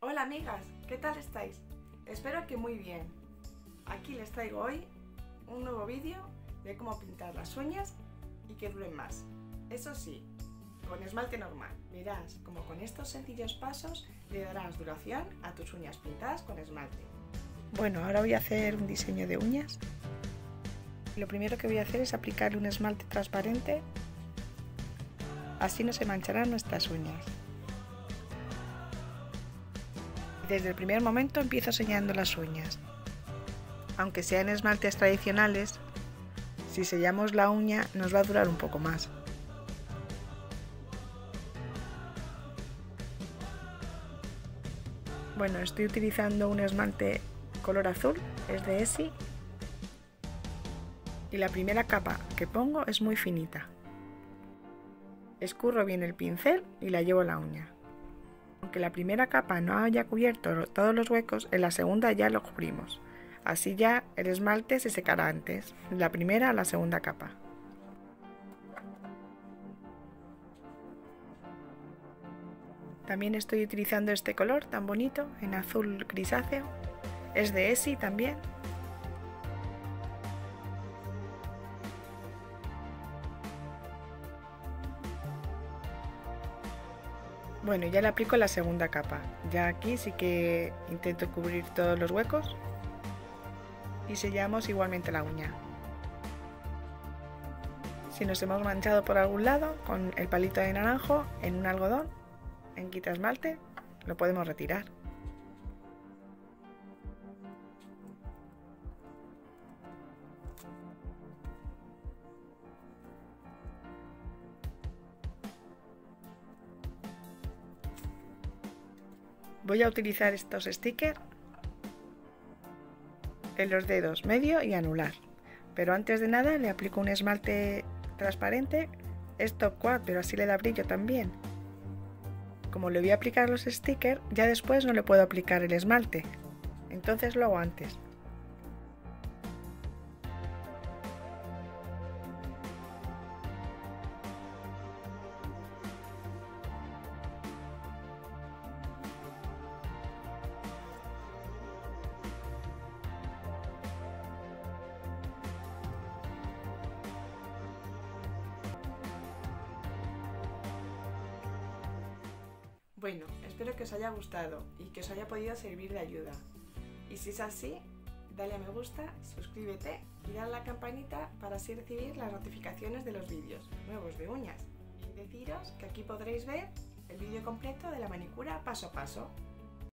Hola amigas, ¿qué tal estáis? Espero que muy bien. Aquí les traigo hoy un nuevo vídeo de cómo pintar las uñas y que duren más. Eso sí, con esmalte normal. Verás como con estos sencillos pasos le darás duración a tus uñas pintadas con esmalte. Bueno, ahora voy a hacer un diseño de uñas. Lo primero que voy a hacer es aplicarle un esmalte transparente. Así no se mancharán nuestras uñas. Desde el primer momento empiezo sellando las uñas. Aunque sean esmaltes tradicionales, si sellamos la uña nos va a durar un poco más. Bueno, estoy utilizando un esmalte color azul, es de ESI. Y la primera capa que pongo es muy finita. Escurro bien el pincel y la llevo a la uña. Aunque la primera capa no haya cubierto todos los huecos, en la segunda ya lo cubrimos. Así ya el esmalte se secará antes, la primera a la segunda capa. También estoy utilizando este color tan bonito en azul grisáceo. Es de ESI también. Bueno, ya le aplico la segunda capa. Ya aquí sí que intento cubrir todos los huecos y sellamos igualmente la uña. Si nos hemos manchado por algún lado, con el palito de naranjo en un algodón, en quita esmalte, lo podemos retirar. Voy a utilizar estos stickers en los dedos medio y anular. Pero antes de nada le aplico un esmalte transparente, es top quad, pero así le da brillo también. Como le voy a aplicar los stickers, ya después no le puedo aplicar el esmalte, entonces lo hago antes. Bueno, espero que os haya gustado y que os haya podido servir de ayuda. Y si es así, dale a me gusta, suscríbete y dale a la campanita para así recibir las notificaciones de los vídeos nuevos de uñas. Y deciros que aquí podréis ver el vídeo completo de la manicura paso a paso.